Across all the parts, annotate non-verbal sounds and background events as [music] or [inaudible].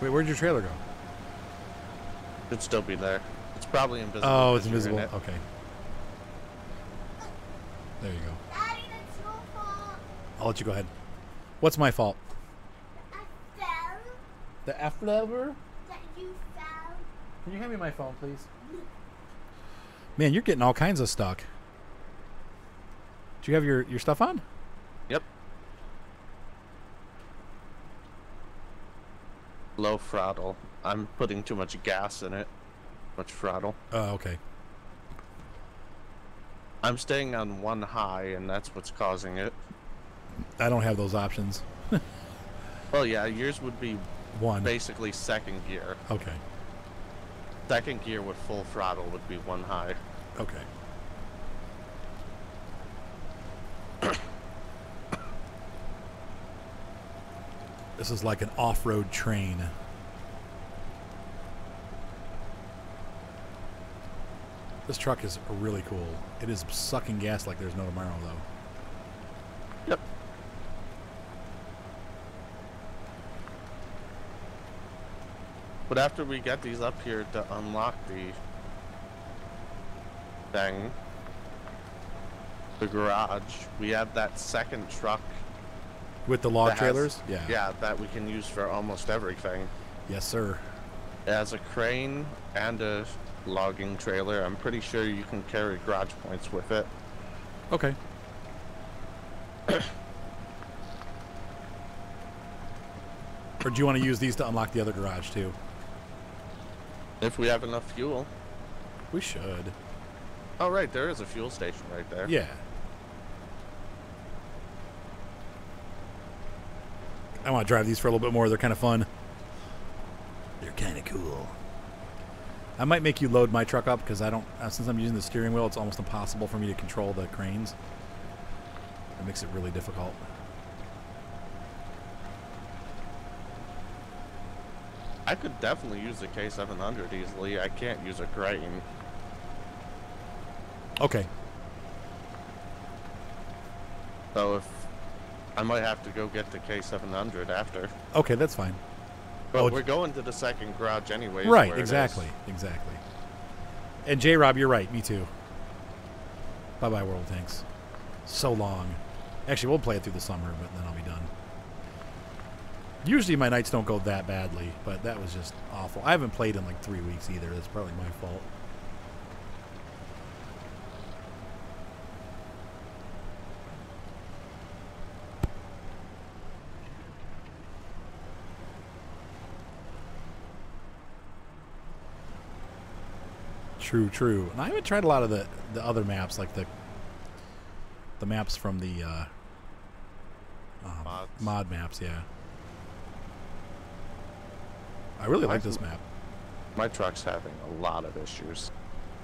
Wait, where'd your trailer go? It'd still be there. It's probably invisible. Oh, it's you're in invisible. it. Okay. There you go. Daddy, that's your fault. I'll let you go ahead. What's my fault? I fell. The F lever? That you fell. Can you hand me my phone, please? Man, you're getting all kinds of stuck. Do you have your, your stuff on? Low throttle. I'm putting too much gas in it. Much throttle. Oh, okay. I'm staying on one high, and that's what's causing it. I don't have those options. [laughs] Well, yeah, yours would be One. basically second gear. Okay. Second gear with full throttle would be one high. Okay. [clears throat] this is like an off-road train. This truck is really cool. It is sucking gas like there's no tomorrow, though. Yep. But after we get these up here to unlock the thing, the garage, we have that second truck. With the log has- trailers? yeah. Yeah, that we can use for almost everything. Yes, sir. Has a crane and a logging trailer. I'm pretty sure you can carry garage points with it. Okay. [coughs] or do you want to use these to unlock the other garage too? If we have enough fuel. We should. Oh, right, there is a fuel station right there. Yeah. I want to drive these for a little bit more. They're kind of fun. They're kind of cool. I might make you load my truck up because I don't. Uh, since I'm using the steering wheel, it's almost impossible for me to control the cranes. It makes it really difficult. I could definitely use the K700 easily. I can't use a crane. Okay. So if I might have to go get the K700 after. Okay, that's fine. But Oh, we're going to the second garage anyway. right. where it is. Exactly. Exactly. And J Rob, you're right. Me too. Bye bye, World Tanks. So long. Actually, we'll play it through the summer, but then I'll be done. Usually my nights don't go that badly, but that was just awful. I haven't played in like three weeks either. That's probably my fault. True, true. And I haven't tried a lot of the, the other maps, like the the maps from the uh, um, mod maps. Yeah, I really like this map. My truck's having a lot of issues.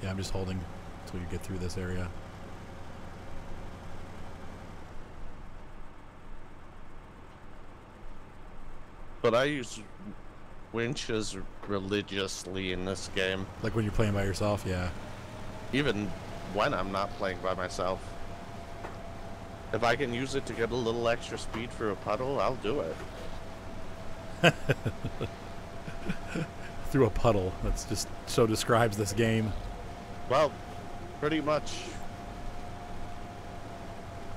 Yeah, I'm just holding until you get through this area. But I use winches religiously in this game, Like when you're playing by yourself. Yeah. even when I'm not playing by myself. If I can use it to get a little extra speed through a puddle, I'll do it. [laughs] Through a puddle. That's just so describes this game. Well, pretty much.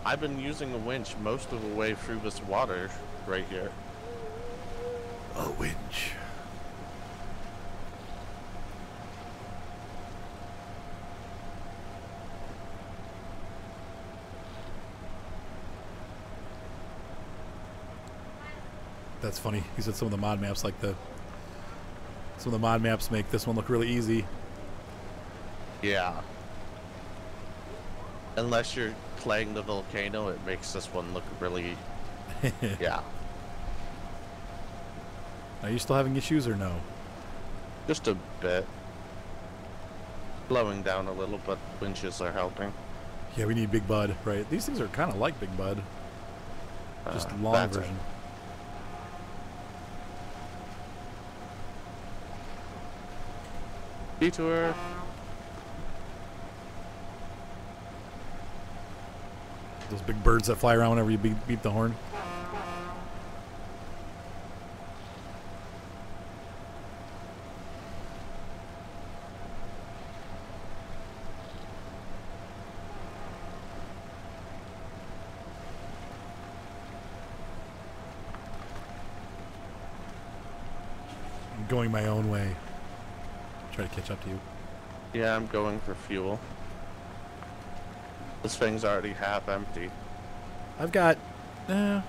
I've been using a winch most of the way through this water right here. A winch. That's funny. He said some of the mod maps like the some of the mod maps make this one look really easy. Yeah. Unless you're playing the volcano, it makes this one look really. [laughs] yeah. Are you still having issues or no? Just a bit. Slowing down a little, but winches are helping. Yeah, we need Big Bud, right? These things are kind of like Big Bud, just Uh, long that's it. Detour. Those big birds that fly around whenever you beat, beat the horn. going my own way. Try to catch up to you. Yeah, I'm going for fuel. This thing's already half empty. I've got, eh,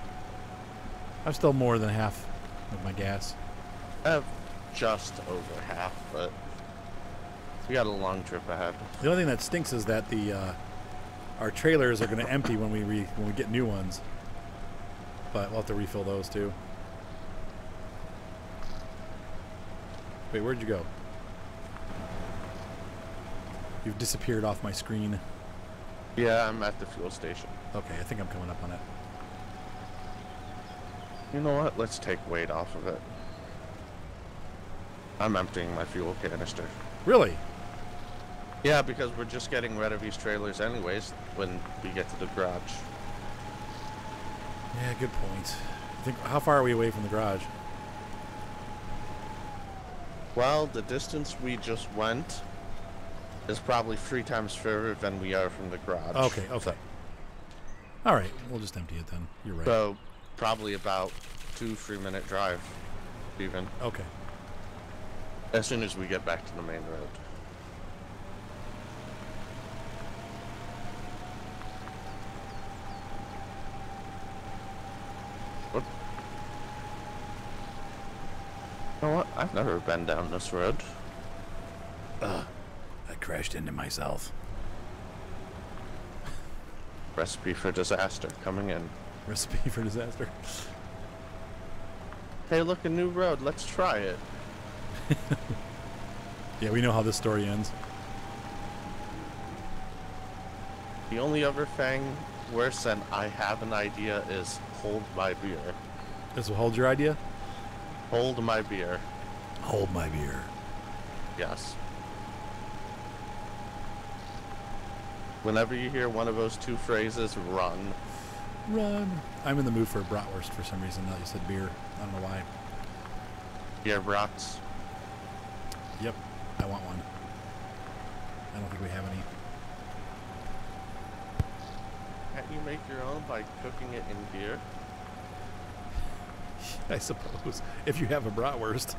I'm still more than half of my gas. I have just over half, but we got a long trip ahead. The only thing that stinks is that the uh, our trailers are going to empty when we re- when we get new ones. But we'll have to refill those too. Wait, where'd you go? You've disappeared off my screen. Yeah, I'm at the fuel station. Okay, I think I'm coming up on it. You know what? Let's take weight off of it. I'm emptying my fuel canister. Really? Yeah, because we're just getting rid of these trailers anyways when we get to the garage. Yeah, good point. I think how far are we away from the garage? Well, the distance we just went is probably three times further than we are from the garage. Okay, okay. All right, we'll just empty it then. You're right. So, probably about two, three minute drive, even. okay. As soon as we get back to the main road. What? You know what? I've never been down this road. Ugh, crashed into myself. [laughs] Recipe for disaster coming in. Recipe [laughs] for disaster. Hey, look, a new road. Let's try it. [laughs] Yeah, we know how this story ends. The only other thing worse than I have an idea is hold my beer. This will hold your idea. Hold my beer. Hold my beer. Yes. Whenever you hear one of those two phrases, run. Run. I'm in the mood for a bratwurst for some reason. Now you said beer. I don't know why. Beer brats. Yep, I want one. I don't think we have any. Can't you make your own by cooking it in beer? [laughs] I suppose if you have a bratwurst,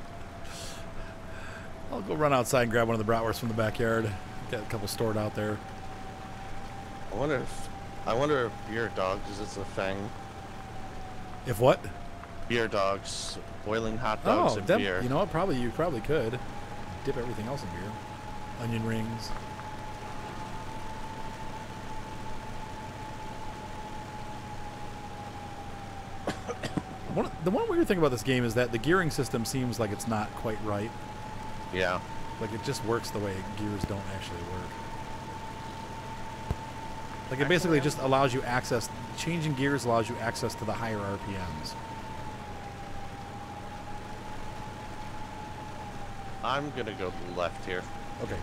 I'll go run outside and grab one of the bratwursts from the backyard. Got a couple stored out there. I wonder if I wonder if beer dogs is a thing. If what? Beer dogs, boiling hot dogs oh, and beer. you know what? Probably you probably could dip everything else in beer. Onion rings. [coughs] one, the one weird thing about this game is that the gearing system seems like it's not quite right. yeah. Like it just works the way gears don't actually work. Like it basically just allows you access. Changing gears allows you access to the higher RPMs. I'm gonna go left here. Okay.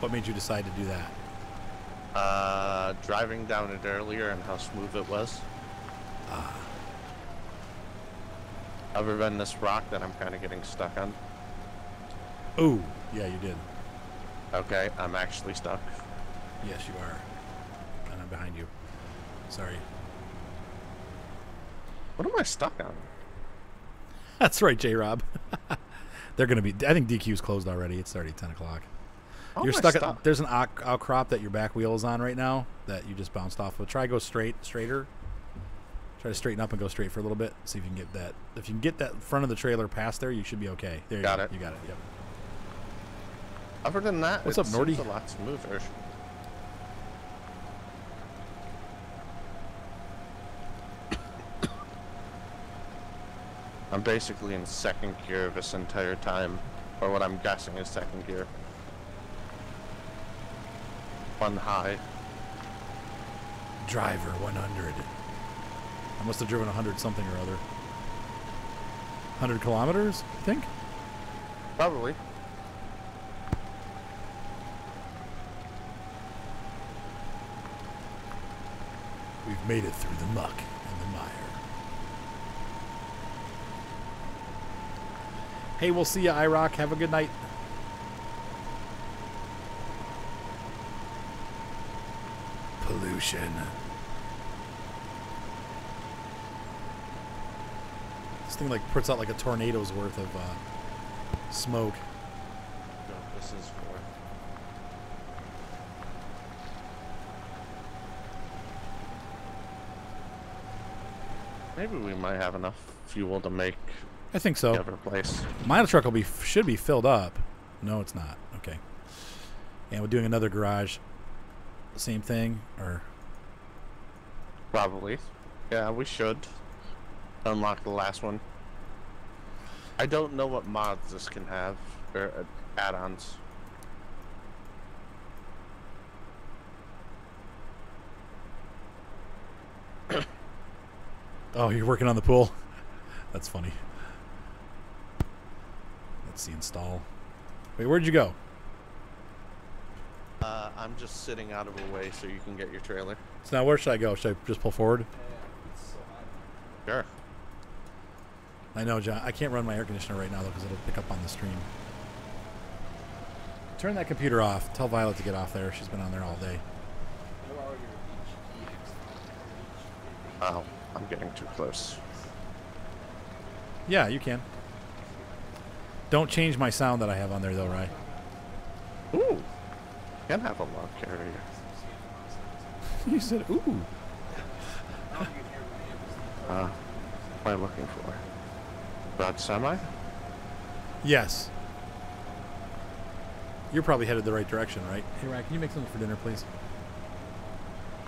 What made you decide to do that? Uh, driving down it earlier and how smooth it was. Ah. Other than this rock that I'm kind of getting stuck on. Ooh, yeah, you did. Okay, I'm actually stuck. Yes, you are. And I'm behind you. Sorry. What am I stuck on? [laughs] That's right, J Rob. [laughs] They're gonna be. I think DQ's closed already. It's already ten o'clock. How you're stuck. At, there's an out- outcrop that your back wheel is on right now that you just bounced off of. Try to go straight, straighter. Try to straighten up and go straight for a little bit. See if you can get that. If you can get that front of the trailer past there, you should be okay. There you Got go. it. You got it. Yep. Other than that, What's up, Nordy? a lot smoother. [coughs] I'm basically in second gear this entire time, or what I'm guessing is second gear. One high. Driver 100. I must have driven 100 something or other. 100 kilometers, I think. Probably. We've made it through the muck and the mire. Hey, we'll see you, IROC. Have a good night. Pollution. This thing like puts out like a tornado's worth of uh, smoke. No, this is Maybe we might have enough fuel to make I think so. other place. My truck will be should be filled up. No, it's not. Okay. And we're doing another garage. Same thing, or Probably. Yeah, we should unlock the last one. I don't know what mods this can have or uh, add-ons. Oh, you're working on the pool. That's funny. Let's see install. Wait, where'd you go? Uh, I'm just sitting out of the way so you can get your trailer. So now where should I go? Should I just pull forward? Sure. I know, John. I can't run my air conditioner right now though because it'll pick up on the stream. Turn that computer off. Tell Violet to get off there. She's been on there all day. Oh, I'm getting too close. Yeah, you can. Don't change my sound that I have on there though, right? Ooh, can have a log carrier. [laughs] you said, "Ooh." [laughs] Uh, what am I looking for? Broad semi? Yes. You're probably headed the right direction, right? Hey, Ryan, can you make something for dinner, please?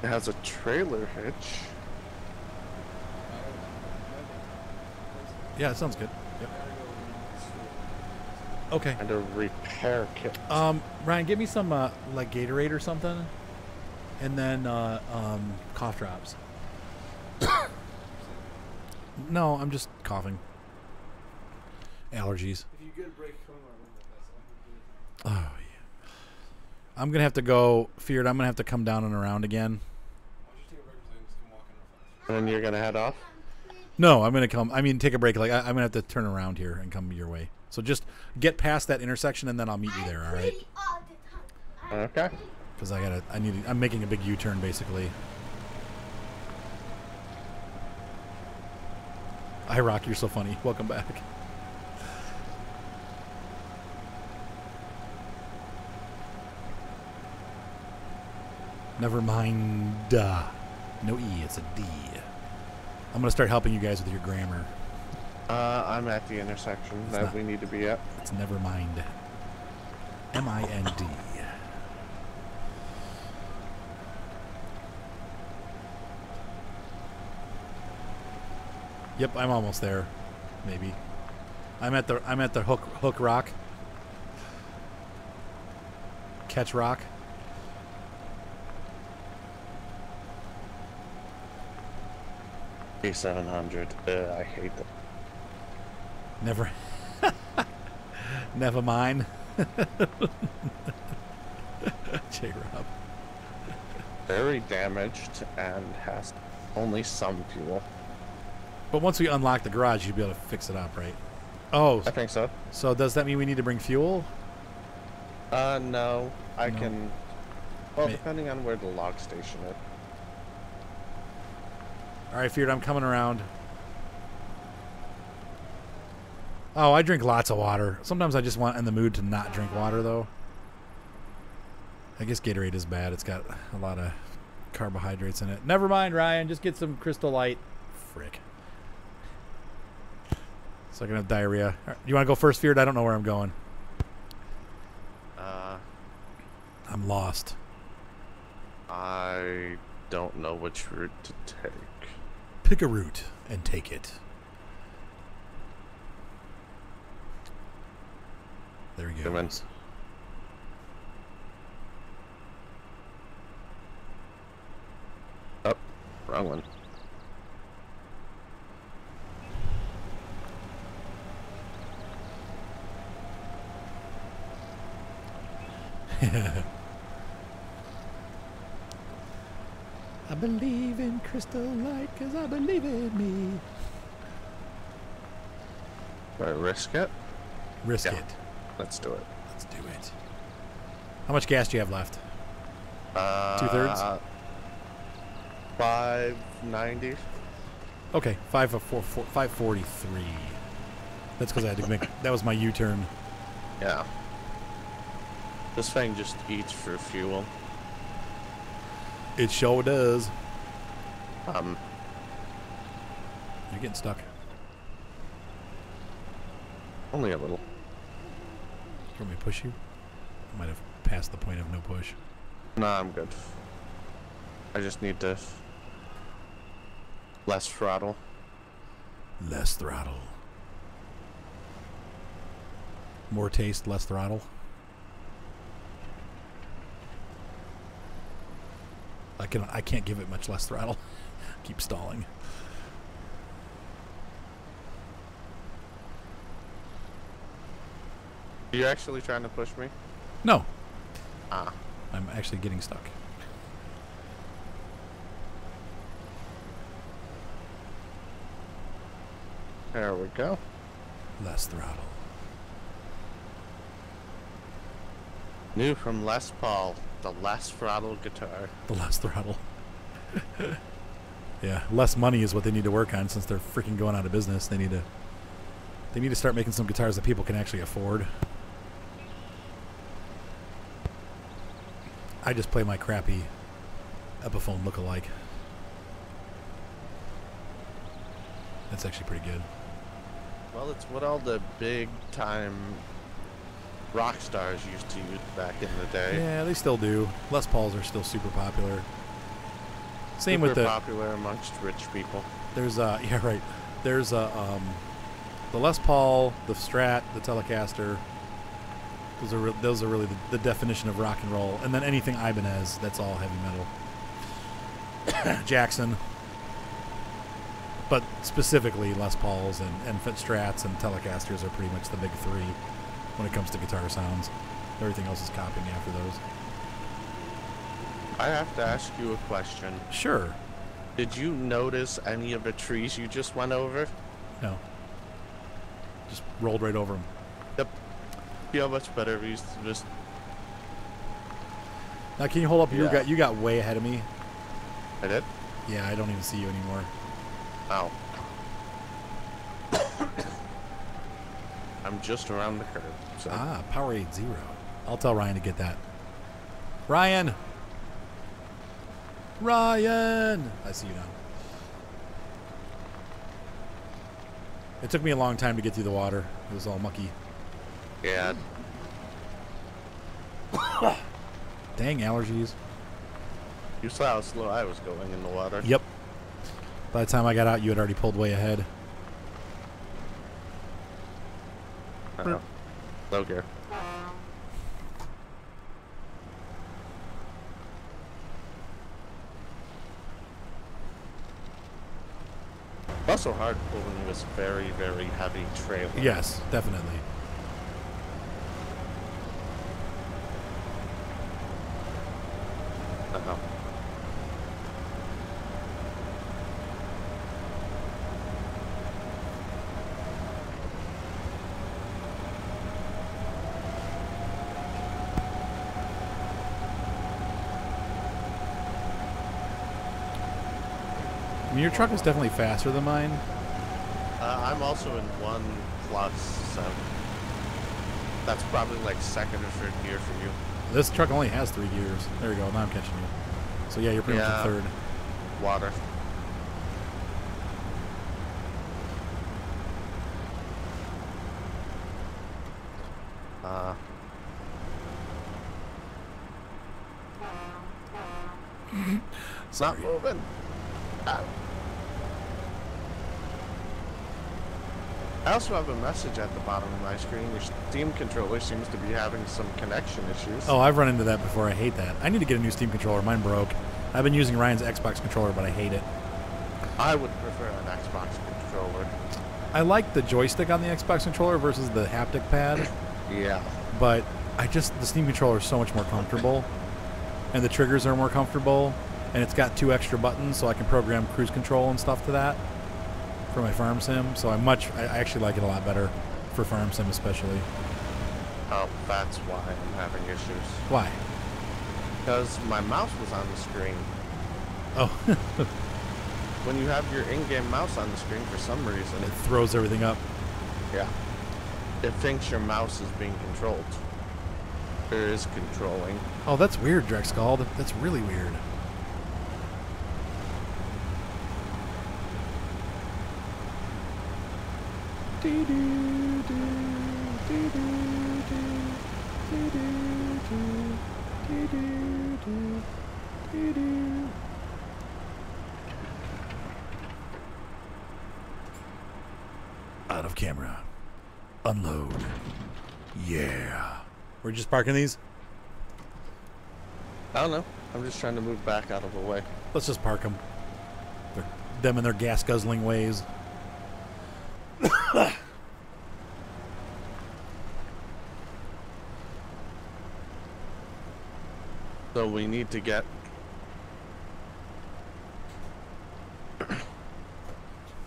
It has a trailer hitch. Yeah, it sounds good. Yep. Okay. And a repair kit. Um, Ryan, give me some uh, like Gatorade or something, and then uh, um, cough drops. [coughs] no, I'm just coughing. Allergies. If you get a break, come on. All. Oh yeah. I'm gonna have to go. Feared. I'm gonna have to come down and around again. Why don't you take a break so I can just come walking real fast? And then you're gonna head off? No, I'm gonna come. I mean, take a break. Like I, I'm gonna have to turn around here and come your way. So just get past that intersection, and then I'll meet you there. All right? All the time. I'm Okay. Because I gotta. I need. I'm making a big U-turn basically. Hi, Rock. You're so funny. [laughs] Welcome back. Never mind. Uh, no E. It's a D. I'm gonna start helping you guys with your grammar. Uh, I'm at the intersection It's that not- we need to be at. It's never mind. M I N D. Yep, I'm almost there. Maybe. I'm at the I'm at the hook hook rock. Catch rock. K700. Uh, I hate that. Never [laughs] Never mind. [laughs] J Rob. Very damaged and has only some fuel. But once we unlock the garage, you'd be able to fix it up, right? Oh, I think so. so does that mean we need to bring fuel? Uh, no. I No. can. Well, May- depending on where the log station is. All right, feared. I'm coming around. Oh, I drink lots of water. Sometimes I just want in the mood to not drink water, though. I guess Gatorade is bad. It's got a lot of carbohydrates in it. Never mind, Ryan. Just get some Crystal Light. Frick. So I can have diarrhea. Right, You want to go first, feared? I don't know where I'm going. Uh, I'm lost. I don't know which route to take. Pick a route and take it. There we go. Come in. Oh, wrong one. I [laughs] believe in crystal light because I believe in me. Do I risk it? Risk Yeah. it. Let's do it. Let's do it. How much gas do you have left? Uh, Two-thirds? Five ninety. Okay, five of four, four, 543. That's because I had to make. That was my U-turn. Yeah. This thing just eats for fuel. It sure does. Um, You're getting stuck. only a little. Do you want me to push you? I might have passed the point of no push. No, I'm good. I just need to less throttle. Less throttle. More taste, less throttle. I can I can't give it much less throttle. [laughs] Keep stalling. Are you actually trying to push me? No, Ah. I'm actually getting stuck. There we go. Less throttle. New from Les Paul, the less throttle guitar. The less throttle. [laughs] yeah, less money is what they need to work on since they're freaking going out of business. They need to they need to start making some guitars that people can actually afford. I just play my crappy Epiphone look-alike. That's actually pretty good. Well, it's what all the big time rock stars used to use back in the day. Yeah, they still do. Les Pauls are still super popular. Same Super with the popular amongst rich people. There's a [laughs] yeah right. There's a um the Les Paul, the Strat, the Telecaster. Those are re- those are really the, the definition of rock and roll. And then anything Ibanez, that's all heavy metal. [coughs] Jackson. But specifically Les Pauls and and Fit Strats and Telecasters are pretty much the big 3 when it comes to guitar sounds. Everything else is copying after those. I have to ask you a question. Sure. Did you notice any of the trees you just went over? No. Just rolled right over them. Yep. You know much better if you just Now can you hold up? You got you got way ahead of me. I did? Yeah, I don't even see you anymore. Ow. Just around the curve. So Ah, Powerade Zero. I'll tell Ryan to get that. Ryan! Ryan! I see you now. It took me a long time to get through the water. It was all mucky. yeah, [coughs] Dang allergies. you saw how slow I was going in the water. Yep. By the time I got out, you had already pulled way ahead. Uh-oh. Low gear. Also hard pulling this very, very heavy trailer. Yes, definitely. Uh-oh. I mean, your truck is definitely faster than mine. Uh, I'm also in one plus, so that's probably like second or third gear for you. This truck only has three gears. There you go. Now I'm catching you. So yeah, you're pretty Yeah. much in third. Water. Uh, it's [laughs] not moving. Ah. I also have a message at the bottom of my screen. Your Steam controller seems to be having some connection issues. Oh, I've run into that before. I hate that. I need to get a new Steam controller. Mine broke. I've been using Ryan's Xbox controller, but I hate it. I would prefer an Xbox controller. I like the joystick on the Xbox controller versus the haptic pad, [coughs] Yeah. but I just the Steam controller is so much more comfortable, and the triggers are more comfortable, and it's got two extra buttons, so I can program cruise control and stuff to that for my farm sim. So I much I actually like it a lot better for farm sim especially. Oh, that's why I'm having issues. Why? Because my mouse was on the screen. Oh, [laughs] when you have your in-game mouse on the screen for some reason, It throws everything up. yeah, it thinks your mouse is being controlled. Or is controlling. Oh, that's weird, Drexcall. That- That's really weird. Out of camera. Unload. Yeah. We're just parking these? I don't know. I'm just trying to move back out of the way. Let's just park them. They're, them and their gas guzzling ways. So we need to get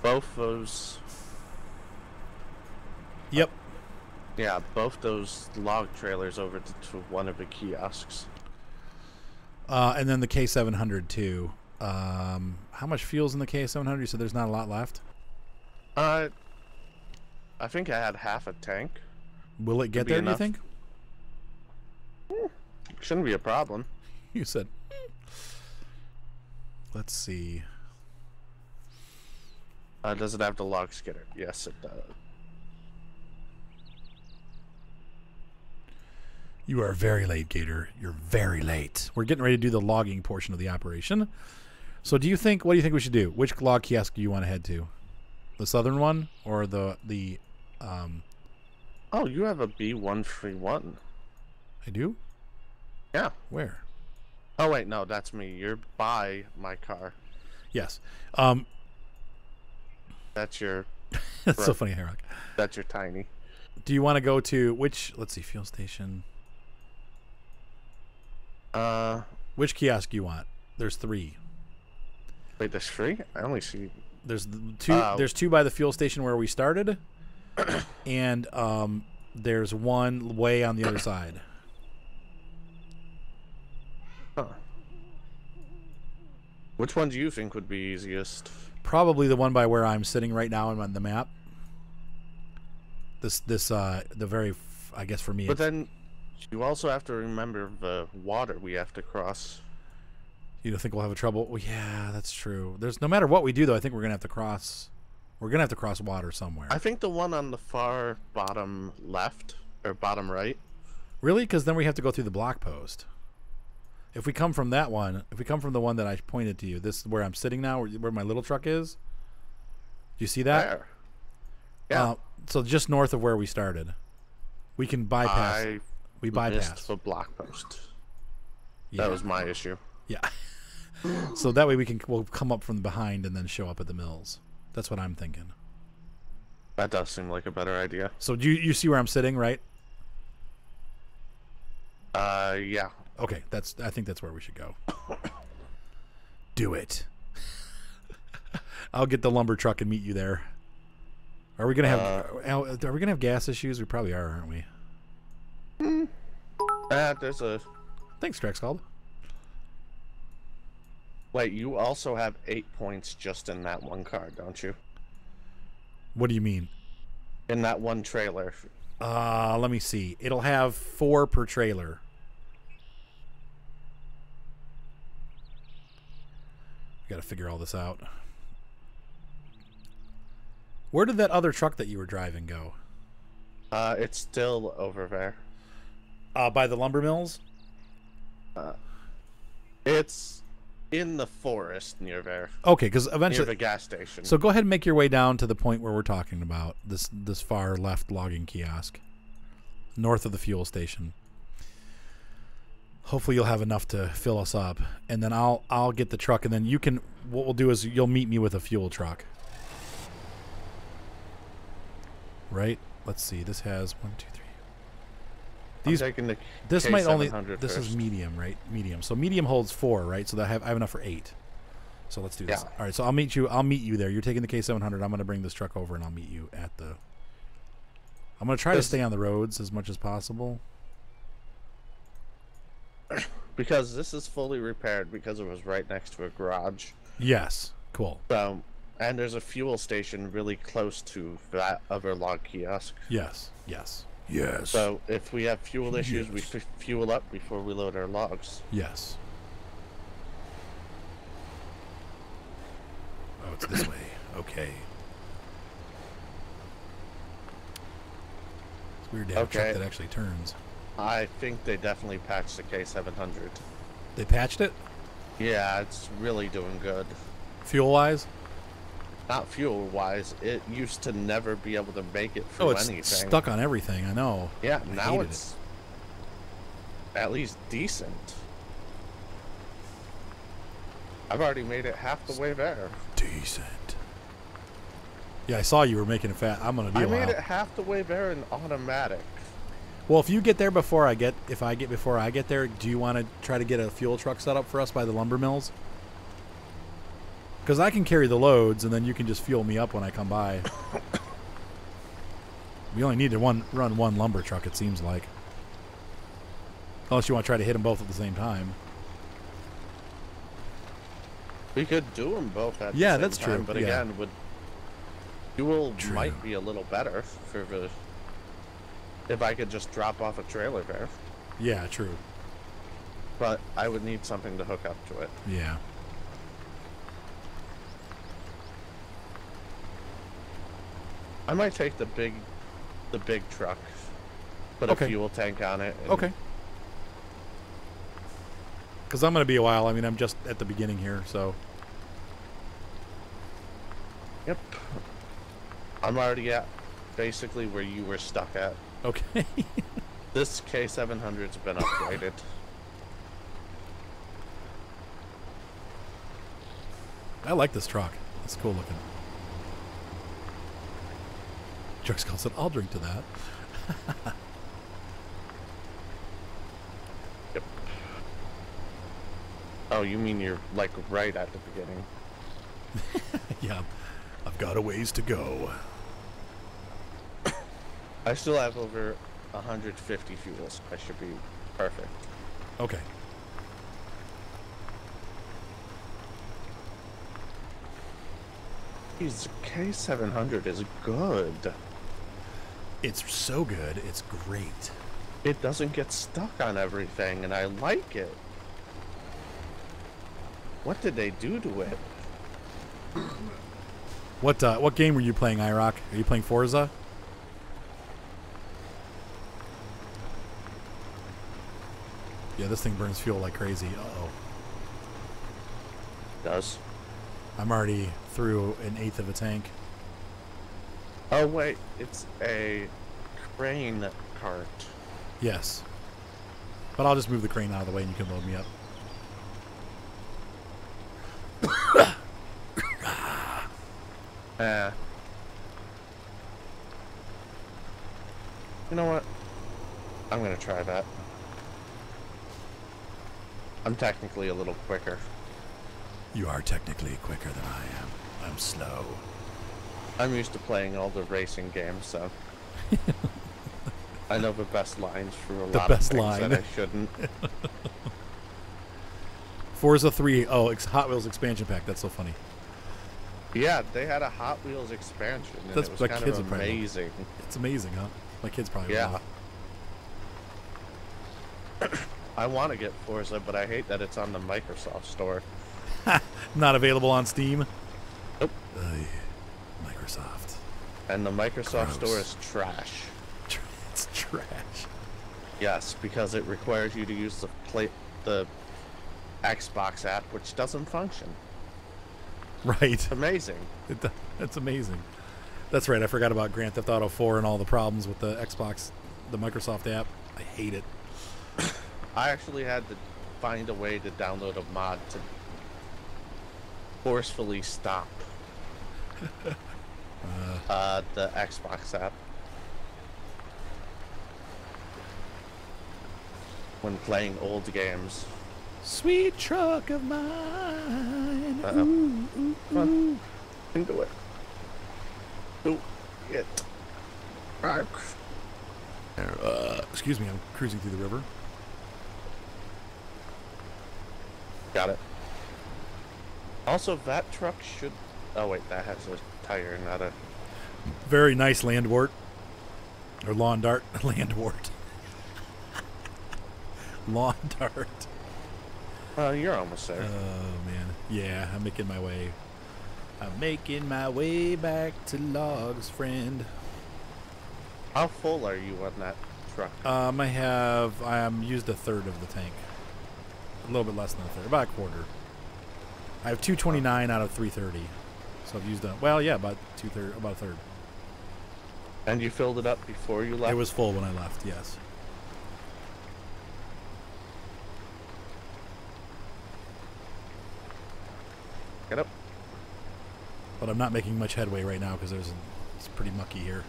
both those Yep. yeah, both those log trailers over to, to one of the kiosks. Uh, and then the K700 too. Um, how much fuel's in the K700? You said there's not a lot left. Uh I think I had half a tank. Will it get there? Do you think? Shouldn't be a problem. [laughs] You said. Let's see. Uh, does it have the log skidder? Yes, it does. You are very late, Gator. You're very late. We're getting ready to do the logging portion of the operation. So, do you think? What do you think we should do? Which log kiosk do you want to head to? The southern one or the the? Um, Oh, you have a B131. I do. Yeah. Where? Oh wait, no, that's me. You're by my car. Yes. Um, That's your [laughs] that's so funny, Hayrock. that's your tiny. Do you want to go to which? Let's see, fuel station. Uh Which kiosk you want? There's three. wait, there's three? I only see There's two. Uh, there's two by the fuel station where we started, and um, there's one way on the other side. huh. Which one do you think would be easiest? Probably the one by where I'm sitting right now on the map. This this uh the very f- I guess for me. But then you also have to remember the water we have to cross. you don't think we'll have a trouble? Well, yeah, that's true. There's no matter what we do though. I think we're gonna have to cross. We're gonna have to cross water somewhere. I think the one on the far bottom left or bottom right. Really? Because then we have to go through the block post. If we come from that one, if we come from the one that I pointed to you, this is where I'm sitting now, where, where my little truck is. Do you see that? There. Yeah. Uh, so just north of where we started, we can bypass. I we missed bypass. the block post. Yeah. That was my issue. yeah. [laughs] so that way we can we'll come up from behind and then show up at the mills. That's what I'm thinking. That does seem like a better idea. So do you, you see where I'm sitting, right? Uh, yeah. Okay, that's I think that's where we should go. [coughs] Do it. [laughs] I'll get the lumber truck and meet you there. Are we gonna have Al, are we gonna have gas issues? We probably are, aren't we? Uh, there's a. Thanks, Drexcald. Wait, you also have eight points just in that one card, don't you? What do you mean? In that one trailer. Uh, let me see. It'll have four per trailer. Got to figure all this out. Where did that other truck that you were driving go? Uh, it's still over there. Uh, by the lumber mills. It's in the forest near there, Okay, because eventually near the gas station. So go ahead and make your way down to the point where we're talking about this this far left logging kiosk, north of the fuel station. Hopefully you'll have enough to fill us up, and then I'll I'll get the truck, and then you can. What we'll do is you'll meet me with a fuel truck. Right. Let's see. This has one, two, three. These taking the this might only. K700 This is medium, right? Medium. So medium holds four, right? So that I have I have enough for eight. So let's do this. Yeah. All right. So I'll meet you. I'll meet you there. You're taking the K700. I'm going to bring this truck over, and I'll meet you at the. I'm going to try to stay on the roads as much as possible. [coughs] because this is fully repaired because it was right next to a garage. Yes. Cool. So, and there's a fuel station really close to that other log kiosk. Yes. Yes. Yes. So if we have fuel issues, we Yes. f- fuel up before we load our logs. yes. Oh, it's this way. Okay. It's weird to have a Okay. truck that actually turns. I think they definitely patched the K700. They patched it Yeah, it's really doing good. fuel wise. Not fuel wise, it used to never be able to make it through Oh, it's anything. stuck on everything. I know. Yeah, I now hated it. it's at least decent. I've already made it half the way there. Decent. Yeah, I saw you were making it fat. I'm gonna be I made it half the way there in automatic. Well, if you get there before I get, if I get before I get there, do you want to try to get a fuel truck set up for us by the lumber mills? Because I can carry the loads, and then you can just fuel me up when I come by. [coughs] we only need to one run one lumber truck, it seems like. Unless you want to try to hit them both at the same time. We could do them both at Yeah, the same that's true, time, But yeah. again, would fuel True. might be a little better for the if I could just drop off a trailer there. Yeah, true. But I would need something to hook up to it. Yeah. I might take the big, the big truck, put Okay. a fuel tank on it. Okay. Because I'm going to be a while. I mean, I'm just at the beginning here, so. Yep. I'm already at basically where you were stuck at. Okay. [laughs] This K700's been upgraded. I like this truck. It's cool looking. Skull said, I'll drink to that. Yep. Oh, you mean you're like right at the beginning? [laughs] yeah. I've got a ways to go. [coughs] I still have over 150 fuels. I should be perfect. Okay. Geez, K700 is good. It's so good. It's great. It doesn't get stuck on everything, and I like it. What did they do to it? [clears throat] What uh, what game were you playing, IROC? Are you playing Forza? Yeah, this thing burns fuel like crazy. Uh-oh. Does. I'm already through an eighth of a tank. Oh wait, it's a crane cart. Yes. But I'll just move the crane out of the way and you can load me up. Eh. [coughs] You know what? I'm gonna try that. I'm technically a little quicker. You are technically quicker than I am. I'm slow. I'm used to playing all the racing games, so I know the best lines for a The lot best of things line. that I shouldn't. [laughs] Forza 3, oh, it's Hot Wheels expansion pack. That's so funny. Yeah, they had a Hot Wheels expansion, and That's it was what kind kids of would probably amazing. It's amazing, huh? My kids probably Yeah. [coughs] I want to get Forza, but I hate that it's on the Microsoft store. [laughs] Not available on Steam. Oh, nope. Ugh, Microsoft. And the Microsoft store is trash. It's trash. Yes, because it requires you to use the play the Xbox app, which doesn't function. Right. Amazing. It, that's amazing. That's right. I forgot about Grand Theft Auto 4 and all the problems with the Xbox, the Microsoft app. I hate it. I actually had to find a way to download a mod to forcefully stop uh, the Xbox app when playing old games. Sweet truck of mine. Uh-oh. Ooh, ooh, Come on. ooh. Into it. Do it. Right. Uh, excuse me, I'm cruising through the river. Got it. Also, that truck should. Oh wait, that has a tire, not a. Very nice landwart. Or lawn dart. [laughs] landwart. lawn dart. Oh, you're almost there. Oh man. Yeah, I'm making my way. I'm making my way back to logs, friend. How full are you on that truck? Um, I have I am used a third of the tank. A little bit less than a third, about a quarter. I have 229 out of 330, so I've used a well, yeah, about two third, about a third. And you filled it up before you left. It was full when I left. Yes. Get up. But I'm not making much headway right now because there's it's pretty mucky here.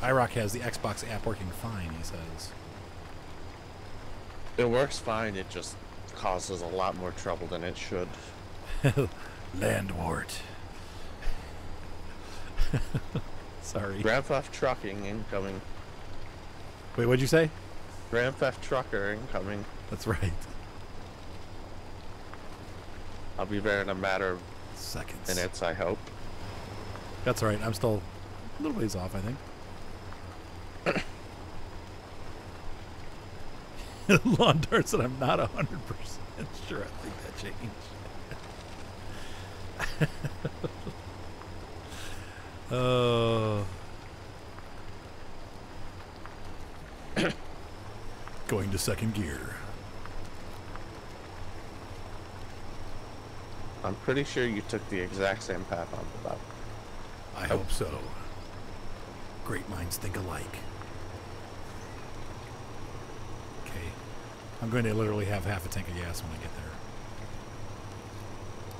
IROC has the Xbox app working fine, he says. It works fine. It just causes a lot more trouble than it should. [laughs] Landwart. [laughs] Sorry. Grand Theft Trucking incoming. Wait, what'd you say? Grand Theft Trucker incoming. That's right. I'll be there in a matter of Seconds. minutes, I hope. That's all right. I'm still a little ways off, I think. [laughs] Lawn darts that I'm not 100% sure I think that changed. [laughs] Oh. Going to second gear. I'm pretty sure you took the exact same path on the left. I oh. hope so. Great minds think alike. Okay. I'm going to literally have half a tank of gas when I get there.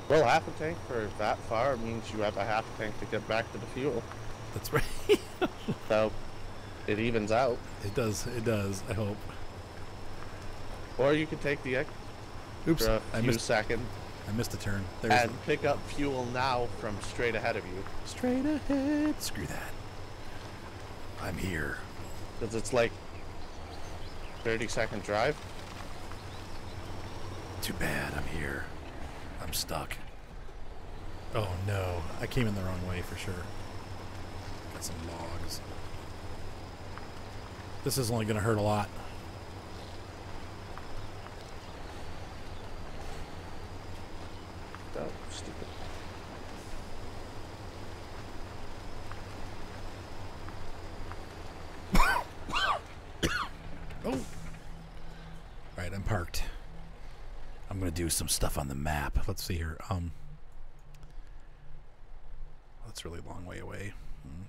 Well, half a tank for that far means you have a half a tank to get back to the fuel. That's right. [laughs] So it evens out. it does. It does. I hope. Or you could take the extra Oops. I few missed. seconds I missed a turn. There's and pick up fuel now from straight ahead of you. straight ahead. Screw that. I'm here. Because it's like 30 second drive. Too bad. I'm here. I'm stuck. Oh no! I came in the wrong way for sure. Got some logs. This is only going to hurt a lot. Oh, stupid. Oh. Right, I'm parked. Gonna some stuff on the map. Let's see here. Um, that's a really long way away. Hmm.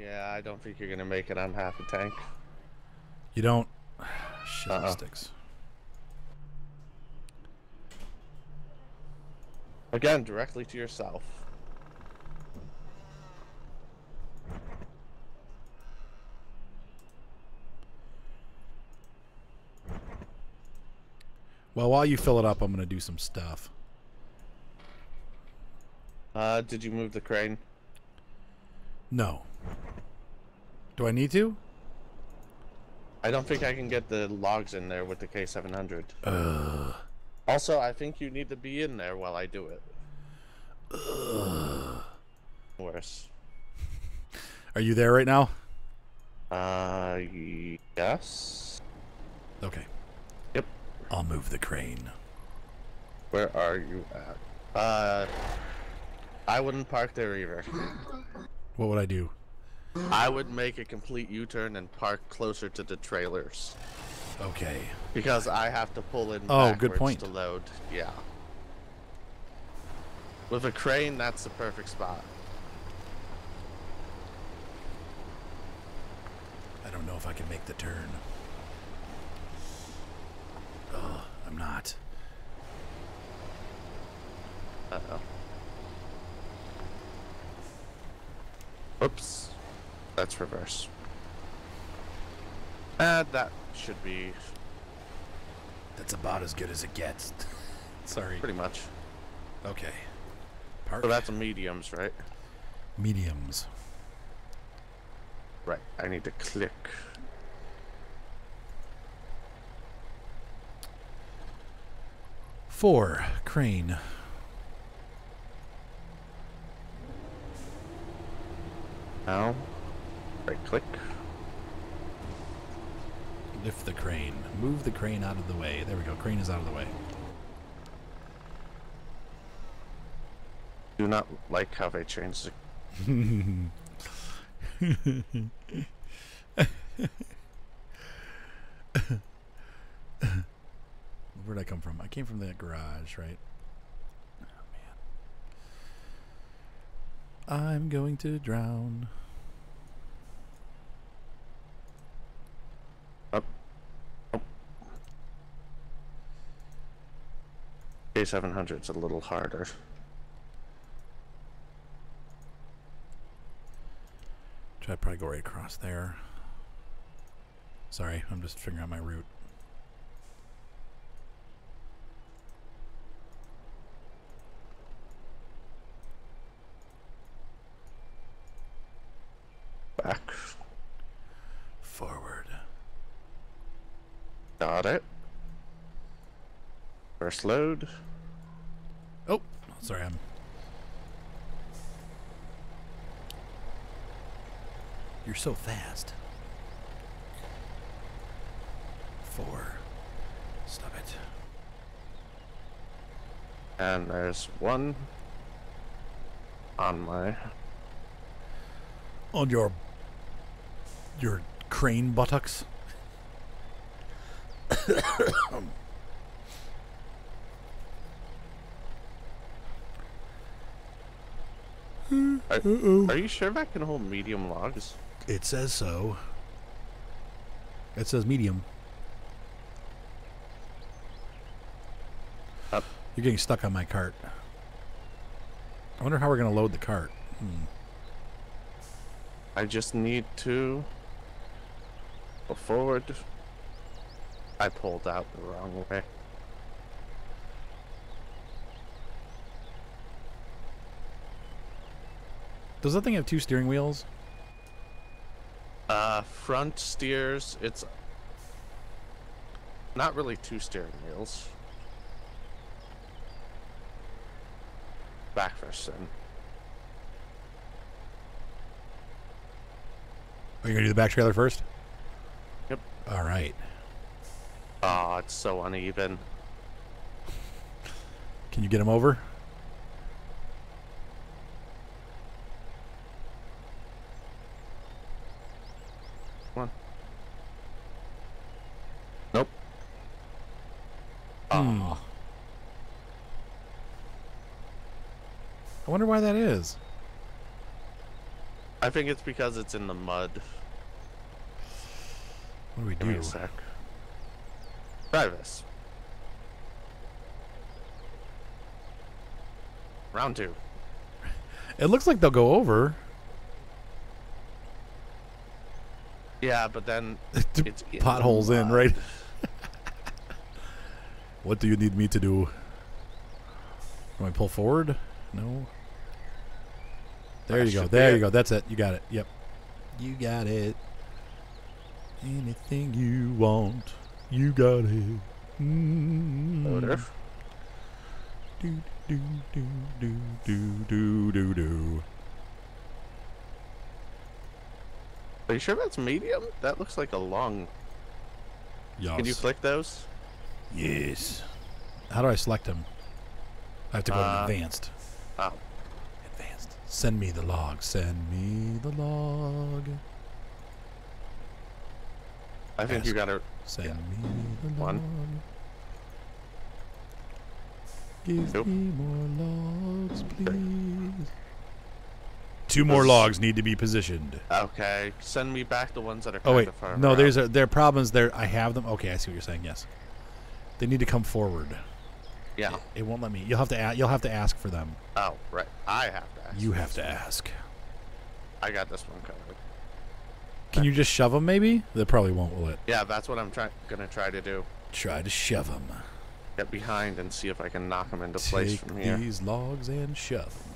Yeah, I don't think you're going to make it on half a tank. You don't. [sighs] Shit Uh-uh. sticks. Again, directly to yourself. Well, while you fill it up, I'm gonna do some stuff. Uh, did you move the crane? No. Do I need to? I don't think I can get the logs in there with the K700. Ugh. Also, I think you need to be in there while I do it. Worse. Are you there right now? Uh, yes. Okay. I'll move the crane. Where are you at? Uh, I wouldn't park there either. What would I do? I would make a complete U-turn and park closer to the trailers Okay. because I have to pull in Oh, good point. to load. Yeah. With a crane, that's the perfect spot. I don't know if I can make the turn. Ugh, I'm not. Uh-oh. Oops. That's reverse. And that should be That's about as good as it gets. [laughs] Sorry. pretty much. Okay. Park. So that's a mediums, right? mediums. Right. I need to click. Four. Crane. Now, right click. Lift the crane. Move the crane out of the way. There we go. Crane is out of the way. Do not like how they changed the [laughs] Where'd I come from? I came from that garage, right? Oh man. I'm going to drown. up. up. K700's a little harder. Try to probably go right across there. Sorry, I'm just figuring out my route. Back. Forward. Got it. First load. Oh, sorry, I'm. You're so fast. Four. Stop it. And there's one on my On your your crane buttocks. [coughs] [coughs] [coughs] Are, are you sure that can hold medium logs? It says so. It says medium. Up. You're getting stuck on my cart. I wonder how we're going to load the cart. Hmm. I just need to go forward. I pulled out the wrong way. Does that thing have two steering wheels? Uh, front steers, it's not really two steering wheels. Back first then. Are you to do the back trailer first? Yep. All right. Oh, it's so uneven. Can you get him over? Come on. Nope. Hmm. Oh, I wonder why that is. I think it's because it's in the mud. What do we Give me do? a sec. Try this. Round two. It looks like they'll go over. Yeah, but then [laughs] it's Potholes in, right? [laughs] What do you need me to do? Do I pull forward? No. There That you go. There you it. go. That's it. You got it. Yep. You got it. Anything you want, you got it. Mm. Loader. Do do do do do do do do. Are you sure that's medium? That looks like a long. Yes. Can you click those? Yes. How do I select them? I have to go to Uh, advanced. Oh, Advanced. Send me the log. Send me the log. I think Ask. you gotta. Send Yeah. me the One. log. Give Nope. me more logs, please. Two more logs need to be positioned. Okay, send me back the ones that are. Oh wait, no. out. There's a, there are problems there. I have them. Okay, I see what you're saying. Yes, they need to come forward. Yeah. It won't let me. You'll have to. A- you'll have to ask for them. Oh, right. I have to. Ask You have to ask. I got this one covered. Can you just shove them? Maybe that probably won't. Will it? Yeah, that's what I'm trying. Gonna try to do. Try to shove them. Get behind and see if I can knock them into place from here. these logs and shove them.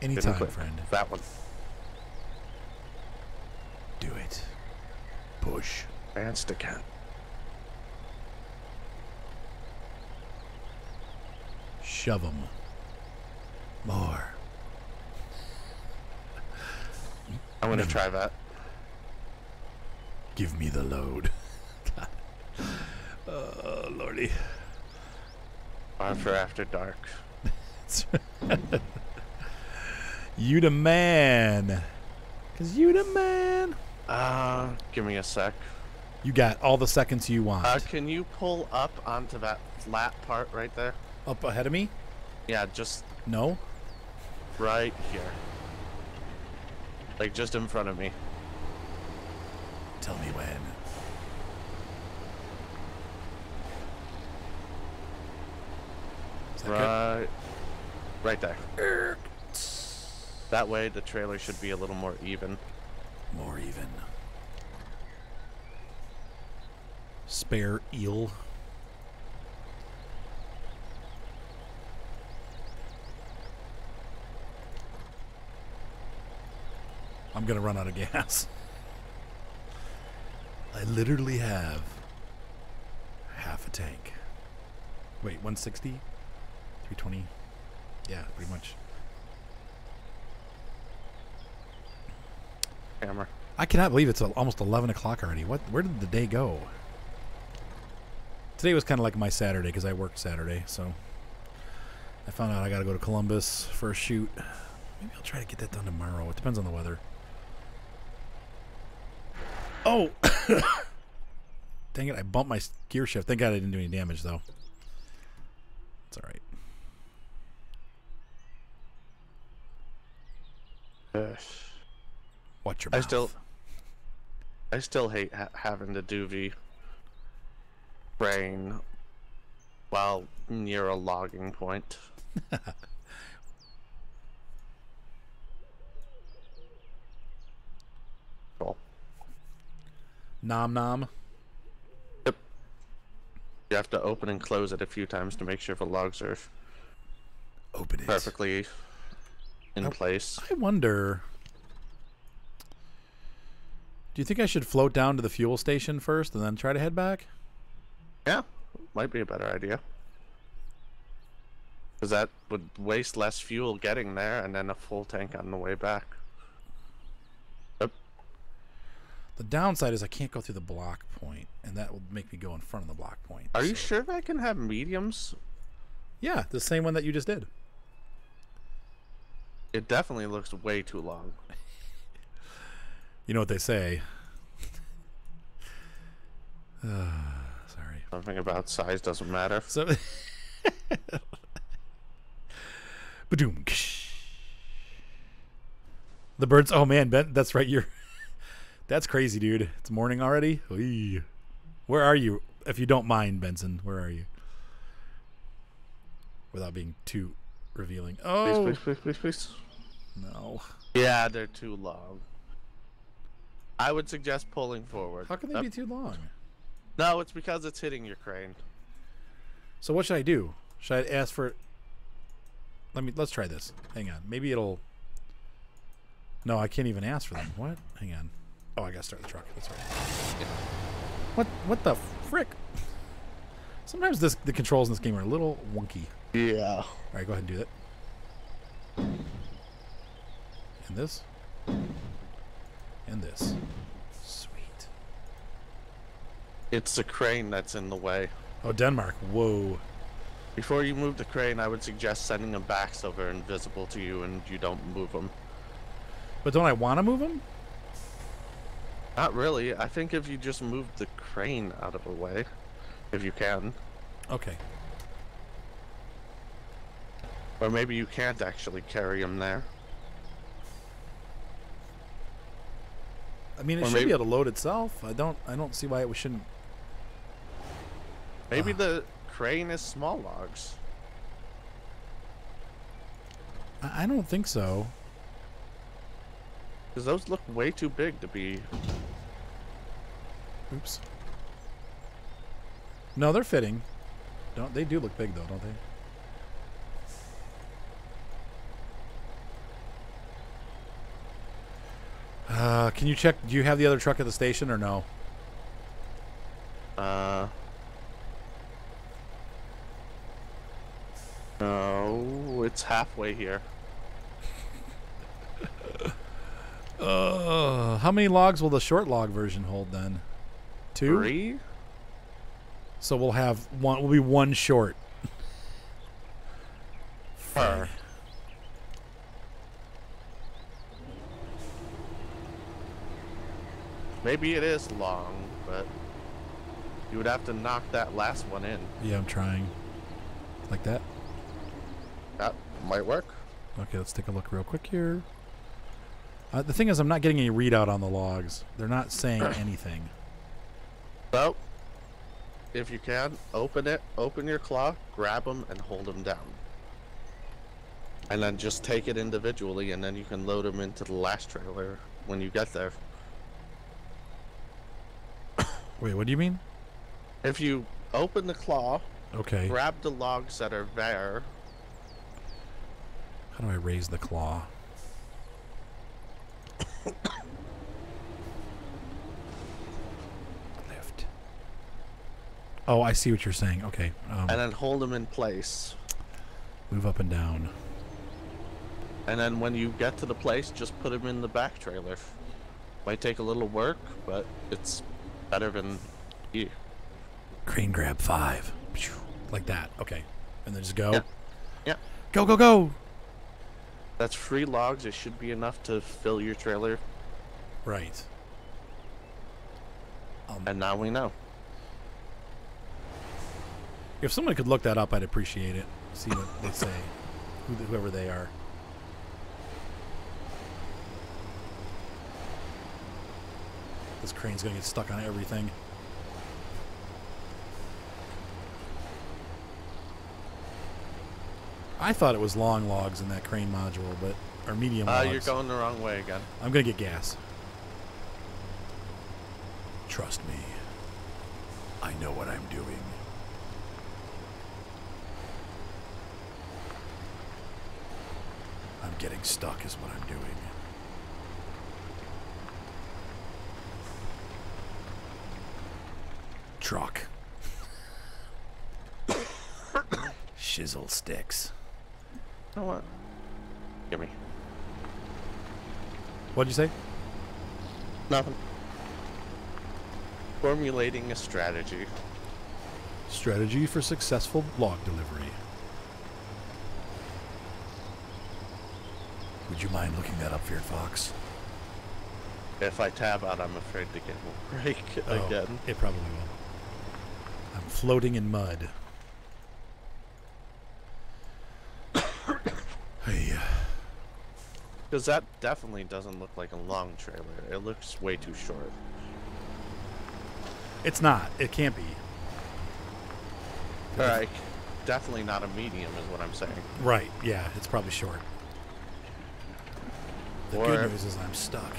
Anytime, friend. That one. Do it. Push. Advanced again. Shove 'em. More. I'm gonna try that. Give me the load. [laughs] Oh, lordy. Bar for after dark. [laughs] [laughs] You the man. Cause you the man. Uh, give me a sec. You got all the seconds you want. Uh, can you pull up onto that flat part right there? Up ahead of me? Yeah, just No? right here. Like just in front of me. Tell me when. That good? Right. Right there. That way the trailer should be a little more even. More even. Spare eel. I'm gonna run out of gas. I literally have half a tank. Wait, 160? 320? Yeah, pretty much. Camera. I cannot believe it's almost 11 o'clock already. What? Where did the day go? Today was kind of like my Saturday because I worked Saturday, so I found out I got to go to Columbus for a shoot. Maybe I'll try to get that done tomorrow. It depends on the weather. Oh! [coughs] Dang it, I bumped my gear shift. Thank God I didn't do any damage, though. It's alright. Watch your I mouth. still, I still hate ha- having to the brain while near a logging point. [laughs] cool. Nom nom. Yep. You have to open and close it a few times to make sure the logs are Open it. perfectly in Oh. place. I wonder. Do you think I should float down to the fuel station first and then try to head back? Yeah, might be a better idea. Because that would waste less fuel getting there and then a full tank on the way back. Yep. The downside is I can't go through the block point, and that will make me go in front of the block point. Are you sure that I can have mediums? Yeah, the same one that you just did. It definitely looks way too long. You know what they say. Ah, [sighs] sorry. Something about size doesn't matter. So. [laughs] Badoom. The birds. Oh man, Ben, that's right. You're. [laughs] That's crazy, dude. It's morning already. Oy. Where are you? If you don't mind, Benson, where are you? Without being too revealing. Please, Oh please, please, please, please. no! Yeah, they're too long. I would suggest pulling forward. How can they Up- be too long? No, it's because it's hitting your crane. So what should I do? Should I ask for? Let me. Let's try this. Hang on. Maybe it'll. No, I can't even ask for them. What? Hang on. Oh, I gotta start the truck. That's right. What? What the frick? Sometimes this the controls in this game are a little wonky. Yeah. All right, go ahead and do that. And this. And this. Sweet. It's the crane that's in the way. Oh, Denmark. Whoa. Before you move the crane, I would suggest sending them back so they're invisible to you and you don't move them. But don't I want to move them? Not really. I think if you just move the crane out of the way, if you can, Okay. or maybe you can't actually carry them there. I mean, it Or should maybe- be able to load itself. I don't. I don't see why it shouldn't. Maybe ah. the crane is small logs. I, I don't think so. Because those look way too big to be. Oops. No, they're fitting. Don't they do look big though, don't they? Uh, can you check? Do you have the other truck at the station or no? Uh. No, it's halfway here. [laughs] Uh, how many logs will the short log version hold then? Two. Three? So we'll have one. We'll be one short. Or- Maybe it is long, but you would have to knock that last one in. Yeah, I'm trying. Like that. That might work. Okay, let's take a look real quick here. Uh, the thing is, I'm not getting any readout on the logs. They're not saying [clears throat] anything. So, if you can, open it, open your claw, grab them, and hold them down. And then just take it individually, and then you can load them into the last trailer when you get there. Wait, what do you mean? If you open the claw, Okay. grab the logs that are there, How do I raise the claw? [coughs] Lift. Oh, I see what you're saying. Okay. Um, and then hold them in place. move up and down. And then when you get to the place, just put them in the back trailer. Might take a little work, but it's better than you. Crane grab five. Like that. Okay. And then just go. Yeah. Yeah. Go, go, go. That's three logs. It should be enough to fill your trailer. Right. Um, And now we know. if someone could look that up, I'd appreciate it. See what they [laughs] say. Whoever they are. This crane's gonna get stuck on everything. I thought it was long logs in that crane module, but or medium Uh, logs. you're going the wrong way again. I'm gonna get gas. Trust me. I know what I'm doing. I'm getting stuck, is what I'm doing. Truck. Shizzle sticks. You know what? Give me. What'd you say? Nothing. Formulating a strategy. Strategy for successful log delivery. Would you mind looking that up, Feared Fox? If I tab out, I'm afraid to get a break Oh, again. It probably will. Floating in mud. hey, Because that definitely doesn't look like a long trailer. It looks way too short. it's not. It can't be. Alright. Definitely not a medium, is what I'm saying. Right. Yeah, it's probably short. The Or- good news is I'm stuck.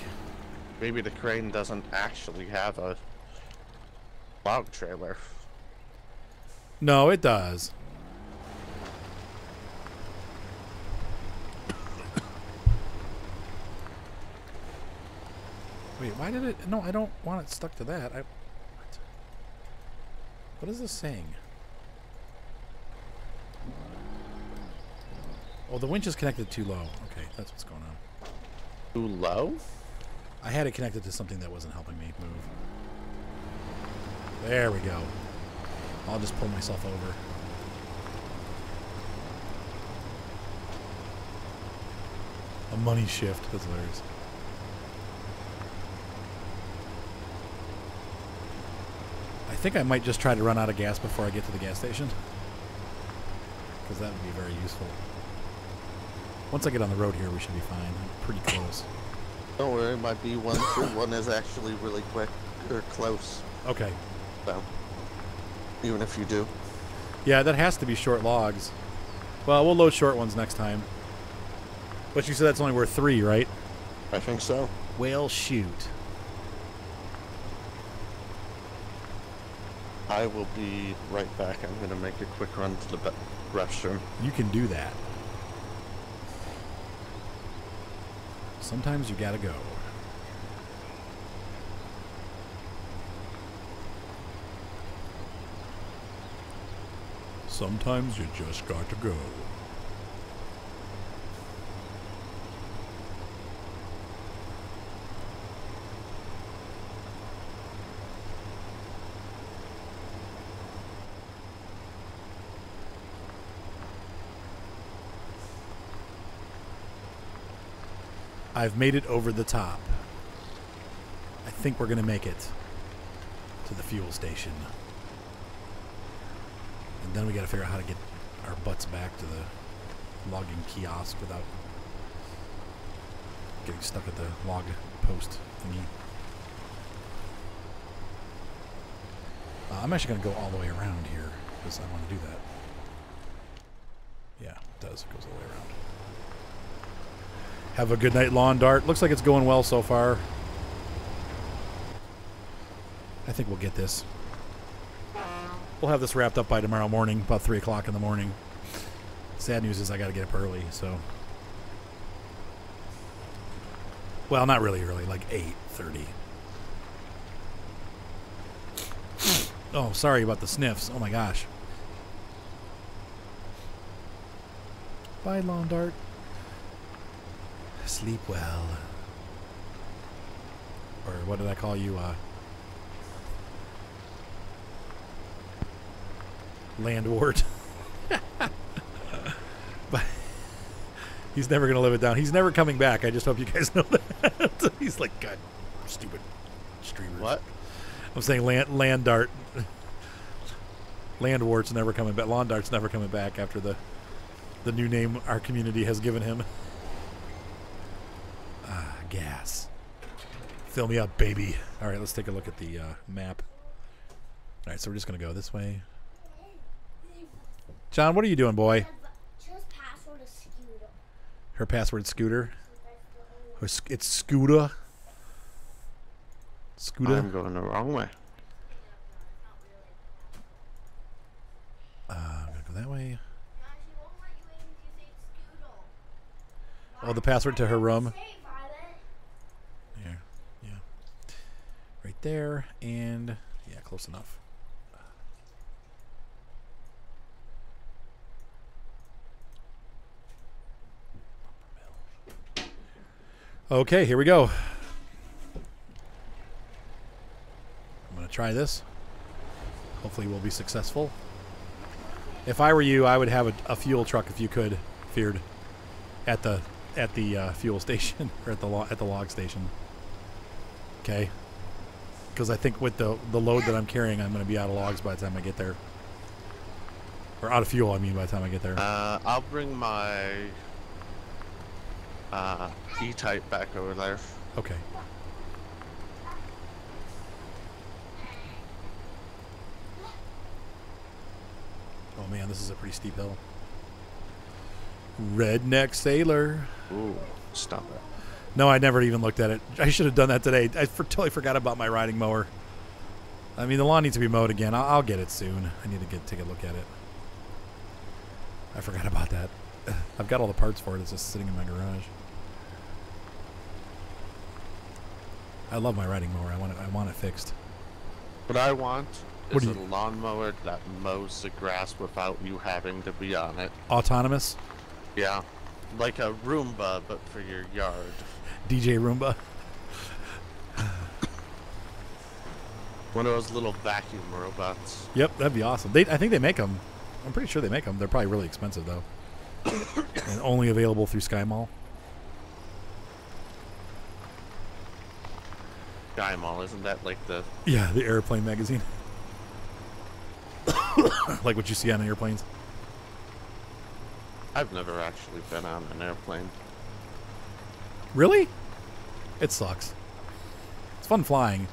Maybe the crane doesn't actually have a log trailer. No, it does. Wait, why did it? No, I don't want it stuck to that. I. What, what is this saying? Oh, the winch is connected too low. Okay, that's what's going on. Too low? I had it connected to something that wasn't helping me move. There we go. I'll just pull myself over. A money shift. That's hilarious. I think I might just try to run out of gas before I get to the gas station. Because that would be very useful. Once I get on the road here, we should be fine. I'm pretty close. Don't worry, my B1 through one is actually really quick or close. Okay. So, even if you do, Yeah, that has to be short logs. Well, we'll load short ones next time. But you said that's only worth three, right? I think so. Well, shoot. I will be right back. I'm gonna make a quick run to the be- restroom. You can do that. Sometimes you gotta go. Sometimes you just got to go. I've made it over the top. I think we're going to make it to the fuel station. And then we got to figure out how to get our butts back to the logging kiosk without getting stuck at the log post thingy. Uh, I'm actually going to go all the way around here because I want to do that. Yeah, it does. It goes all the way around. Have a good night, lawn dart. Looks like it's going well so far. I think we'll get this. We'll have this wrapped up by tomorrow morning, about three o'clock in the morning. Sad news is I got to get up early, so. Well, not really early, like eight thirty. Oh, sorry about the sniffs. Oh my gosh. Bye, lawn dart. Sleep well. Or what did I call you? Uh, landward. [laughs] but he's never going to live it down. He's never coming back. I just hope you guys know that. [laughs] he's like, God, stupid streamers. What? I'm saying land, land dart. Landwart's never coming back. Lawn dart's never coming back after the the new name our community has given him. Ah, gas. Fill me up, baby. All right, let's take a look at the uh, map. All right, so we're just gonna go this way. John, what are you doing, boy? Just password is scooter. Her password scooter. Her sc- It's scooter. Scooter. I'm going the wrong way. Uh, I'm gonna go that way. Oh, the password to her room. There. Yeah. Right there. And yeah, close enough. Okay, here we go. I'm going to try this. Hopefully, we'll be successful. If I were you, I would have a, a fuel truck if you could, feared, at the at the uh, fuel [laughs] station or at the at the log station. Okay. Because I think with the the load that I'm carrying, I'm going to be out of logs by the time I get there. Or out of fuel, I mean, by the time I get there. Uh, I'll bring my uh, E-type back over there. Okay. Oh man, this is a pretty steep hill. Redneck sailor. Ooh, stop it. No, I never even looked at it. I should have done that today. I for, totally forgot about my riding mower. I mean, the lawn needs to be mowed again. I'll, I'll get it soon. I need to get take a look at it. I forgot about that. [laughs] I've got all the parts for it. It's just sitting in my garage. I love my riding mower. I want it. I want it fixed. What I want What is a lawnmower that mows the grass without you having to be on it. Autonomous Yeah, like a Roomba, but for your yard. DJ Roomba. One of those little vacuum robots. Yep, that'd be awesome. They, I think they make them. I'm pretty sure they make them. They're probably really expensive though, [coughs] and only available through SkyMall. Guy Mall, isn't that like the Yeah, the airplane magazine. [coughs] like what you see on airplanes. I've never actually been on an airplane. Really? It sucks. It's fun flying,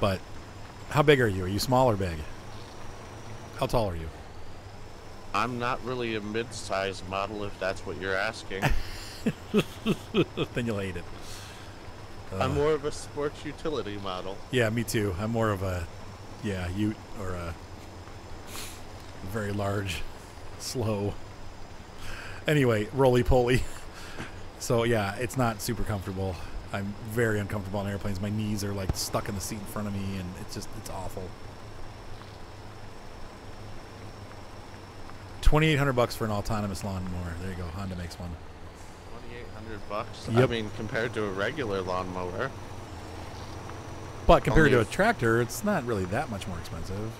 but how big are you? Are you small or big? How tall are you? I'm not really a mid-sized model, if that's what you're asking. [laughs] then you'll hate it. I'm Uh, more of a sports utility model. Yeah, me too. I'm more of a, yeah, Ute or a very large, slow. Anyway, roly poly. [laughs] So yeah, it's not super comfortable. I'm very uncomfortable on airplanes. My knees are like stuck in the seat in front of me, and it's just it's awful. Twenty eight hundred bucks for an autonomous lawnmower. There you go. Honda makes one. 2,800 bucks. Yep. I mean, compared to a regular lawnmower. But compared to a tractor, it's not really that much more expensive.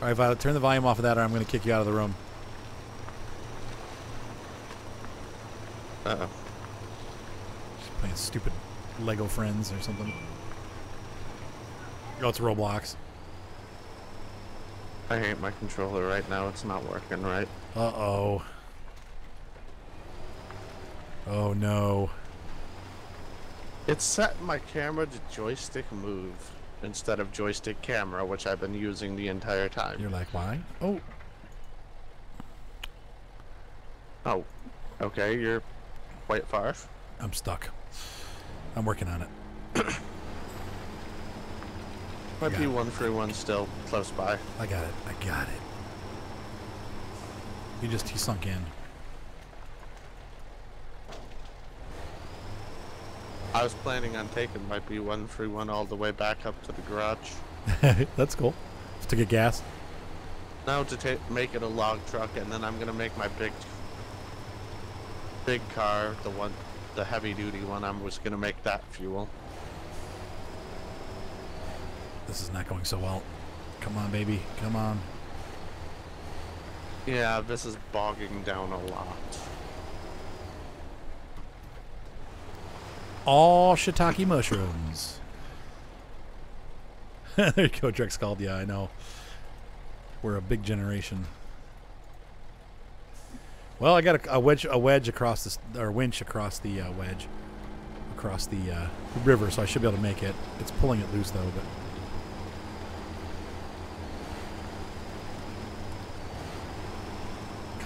All right, Violet, turn the volume off of that, or I'm going to kick you out of the room. Uh-oh. Just playing stupid Lego Friends or something. Oh, it's Roblox. I hate my controller right now. It's not working right. Uh oh. Oh no. It's set my camera to joystick move instead of joystick camera, which I've been using the entire time. You're like, why? Oh, Oh, okay, you're quite far. I'm stuck. I'm working on it. [clears throat] Might be one free one still close by. I got it. I got it. He just he sunk in. I was planning on taking my B1 free one all the way back up to the garage. [laughs] That's cool. Just to get gas. Now to make it a log truck, and then I'm gonna make my big, big car, the one, the heavy duty one. I'm just gonna make that fuel. This is not going so well. Come on, baby. Come on. Yeah, this is bogging down a lot. All shiitake mushrooms. [laughs] there you go, Drex called. Yeah, I know. We're a big generation. Well, I got a, a wedge, a wedge across this, or winch across the uh, wedge, across the uh, river, so I should be able to make it. It's pulling it loose though, but.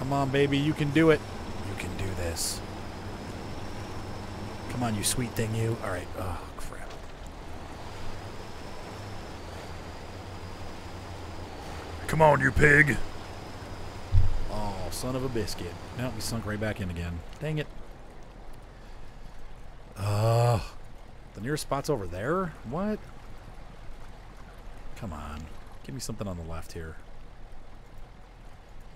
Come on, baby, you can do it. You can do this. Come on, you sweet thing, you. All right. Oh, crap. Come on, you pig. Oh, son of a biscuit. Now we sunk right back in again. Dang it. Uh, the nearest spot's over there? What? Come on. Give me something on the left here.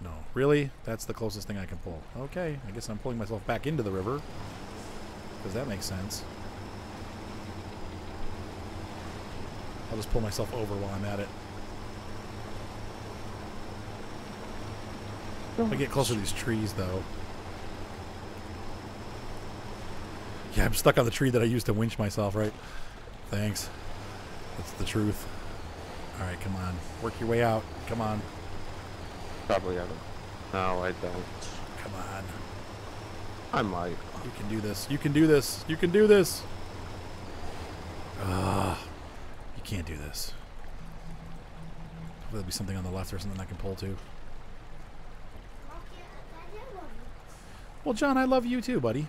No. Really? That's the closest thing I can pull. Okay. I guess I'm pulling myself back into the river. Because that makes sense. I'll just pull myself over while I'm at it. I get closer to these trees, though. Yeah, I'm stuck on the tree that I used to winch myself, right? Thanks. That's the truth. Alright, come on. Work your way out. Come on. Probably I don't. No, I don't. Come on. I might. You can do this. You can do this. You can do this. Ugh. You can't do this. Hopefully There'll be something on the left or something I can pull to. Rocky, I did love you. Well, John, I love you too, buddy.